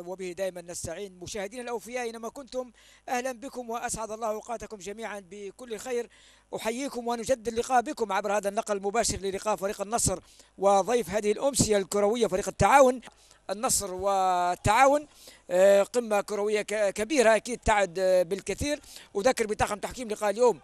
وبه دائما نستعين. مشاهدينا الأوفياء أينما كنتم أهلا بكم وأسعد الله أوقاتكم جميعا بكل خير. أحييكم ونجدد اللقاء بكم عبر هذا النقل المباشر للقاء فريق النصر وضيف هذه الأمسية الكروية فريق التعاون النصر والتعاون. آه، قمة كروية كبيرة أكيد تعد بالكثير. أذكر بطاقم تحكيم لقاء اليوم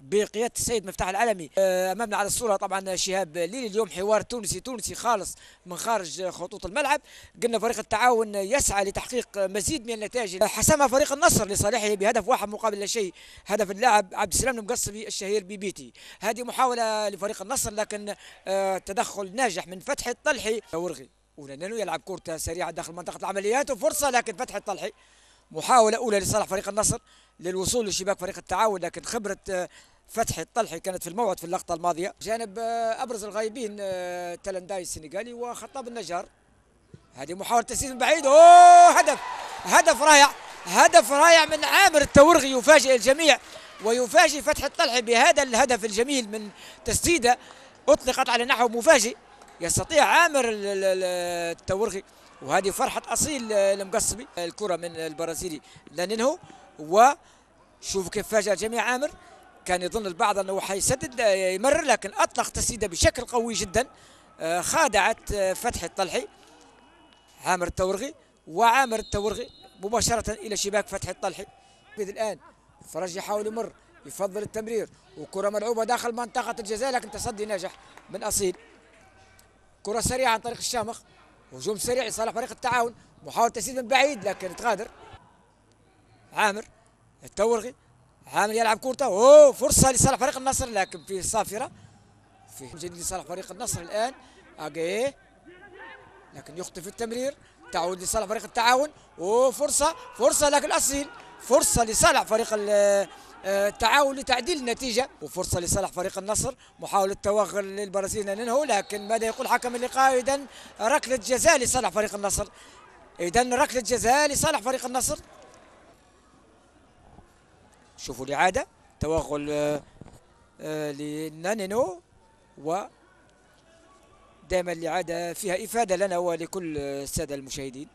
بقيادة السيد مفتاح العلمي. آه، أمامنا على الصورة طبعا شهاب ليلي اليوم حوار تونسي تونسي خالص من خارج خطوط الملعب. قلنا فريق التعاون يسعى لتحقيق مزيد من النتائج. حسمها فريق النصر لصالحه بهدف واحد مقابل لا شيء هدف اللاعب عبد السلام المقصبي الشهير ببيتي. هذه محاولة لفريق النصر لكن آه، تدخل ناجح من فتحي الطلحي. ورغي ولأنه يلعب كرة سريعة داخل منطقة العمليات وفرصة لكن فتحي الطلحي محاولة أولى لصالح فريق النصر للوصول لشباك فريق التعاون لكن خبرة آه، فتحي الطلحي كانت في الموعد في اللقطة الماضية. جانب آه، أبرز الغايبين آه، تلنداي السنغالي وخطاب النجار. هذه محاولة تسديد من بعيد. أوه هدف هدف رائع هدف رائع من عامر التورغي يفاجئ الجميع ويفاجئ فتحي الطلحي بهذا الهدف الجميل من تسديدة أطلقت على نحو مفاجئ يستطيع عامر ال- ال- ال- التورغي. وهذه فرحة أصيل المقصبي الكرة من البرازيلي لانينهو. وشوفوا كيف فاجأ الجميع عامر. كان يظن البعض أنه حيسدد يمرر لكن أطلق تسديدة بشكل قوي جدا. خادعت آه، فتحي الطلحي عامر التورغي. وعامر التورغي مباشرة إلى شباك فتحي الطلحي. الآن فرج يحاول يمر يفضل التمرير وكرة ملعوبة داخل منطقة الجزاء لكن تصدي ناجح من أصيل. كرة سريعة عن طريق الشامخ. هجوم سريع لصالح فريق التعاون. محاولة تسديد من بعيد لكن تغادر. عامر التورغي. عامر يلعب كورته. أوه فرصة لصالح فريق النصر لكن في صافرة. في جديد لصالح فريق النصر الآن. أجيه لكن يخطئ في التمرير. تعود لصالح فريق التعاون. وفرصة فرصة لكن أصيل. فرصة لصالح فريق التعاون لتعديل النتيجة وفرصة لصالح فريق النصر محاولة توغل للبرازيل ننهو لكن ماذا يقول حكم اللقاء؟ إذا ركلة جزاء لصالح فريق النصر. إذا ركلة جزاء لصالح فريق النصر. شوفوا الإعادة. توغل آه، آه، لنانينو و دائما الإعادة فيها إفادة لنا ولكل السادة المشاهدين.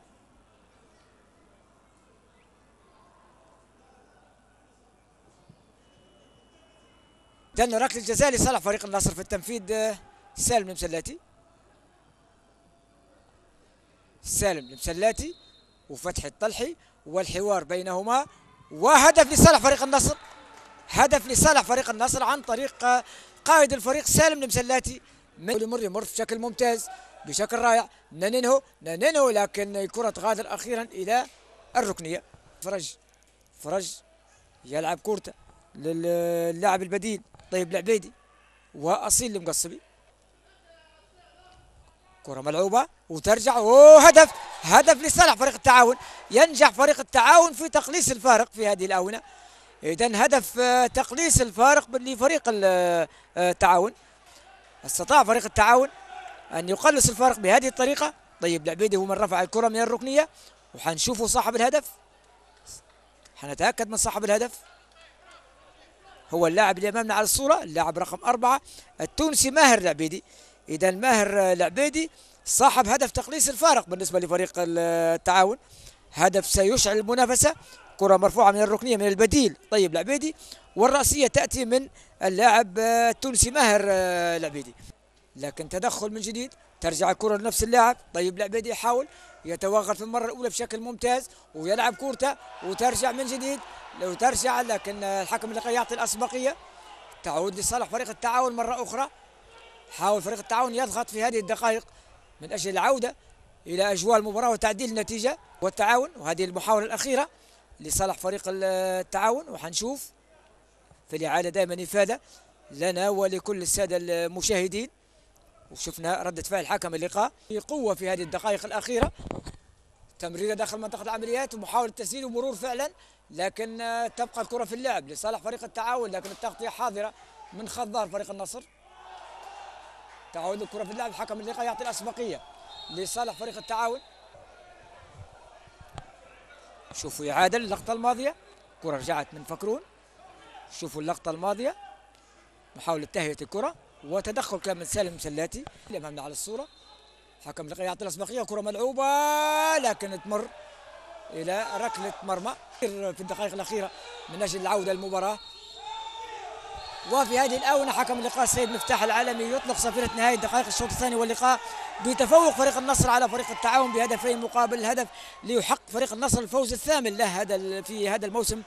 دنا ركلة جزاء لصالح فريق النصر في التنفيذ آه، سالم المسلاتي سالم المسلاتي وفتحي الطلحي والحوار بينهما وهدف لصالح فريق النصر هدف لصالح فريق النصر عن طريق آه، قائد الفريق سالم المسلاتي يمر يمر بشكل ممتاز بشكل رائع. نانينهو نانينهو لكن الكرة تغادر أخيرا إلى الركنية. فرج فرج يلعب كورته للاعب البديل. طيب العبيدي وأصيل المقصبي كرة ملعوبة وترجع. أوه هدف. لصالح فريق التعاون. ينجح فريق التعاون في تقليص الفارق في هذه الآونة. إذا هدف آه، تقليص الفارق لفريق آه، التعاون. استطاع فريق التعاون أن يقلص الفارق بهذه الطريقة. طيب العبيدي هو من رفع الكرة من الركنية. وحنشوفوا صاحب الهدف. حنتأكد من صاحب الهدف. هو اللاعب اللي أمامنا على الصورة اللاعب رقم أربعة التونسي ماهر العبيدي إذا ماهر العبيدي صاحب هدف تقليص الفارق بالنسبة لفريق ال- التعاون. هدف سيشعل المنافسة كرة مرفوعة من الركنية من البديل. طيب العبيدي والرأسية تأتي من اللاعب التونسي ماهر العبيدي لكن تدخل من جديد ترجع الكرة لنفس اللاعب طيب العبيدي يحاول يتوغل في المرة الأولى بشكل ممتاز ويلعب كورته وترجع من جديد لو ترجع لكن الحكم اللقاء يعطي الأسبقية. تعود لصالح فريق التعاون مرة أخرى. حاول فريق التعاون يضغط في هذه الدقائق من أجل العودة إلى أجواء المباراة وتعديل النتيجة والتعاون. وهذه المحاولة الأخيرة لصالح فريق التعاون. وحنشوف في الإعادة دائما إفادة لنا ولكل السادة المشاهدين. وشفنا ردة فعل حكم اللقاء في قوة في هذه الدقائق الأخيرة. تمريرة داخل منطقة العمليات ومحاولة تسديد ومرور فعلا لكن آه، تبقى الكرة في اللعب لصالح فريق التعاون لكن التغطية حاضرة من خضار فريق النصر. تعود الكرة في اللعب حكم اللقاء يعطي الأسبقية لصالح فريق التعاون. شوفوا إعادة اللقطة الماضية. كرة رجعت من فكرون شوفوا اللقطة الماضية. محاولة تهيئة الكرة. وتدخل كان من سالم اللي أمامنا على الصورة. حكم اللقاء يعطي الاسبقيه كرة ملعوبة لكن تمر إلى ركلة مرمى. في الدقائق الأخيرة من أجل العودة للمباراة. وفي هذه الآونة حكم اللقاء السيد مفتاح العالمي يطلق صفيرة نهاية دقائق الشوط الثاني واللقاء بتفوق فريق النصر على فريق التعاون بهدفين مقابل هدف ليحق فريق النصر الفوز الثامن له هذا في هذا الموسم.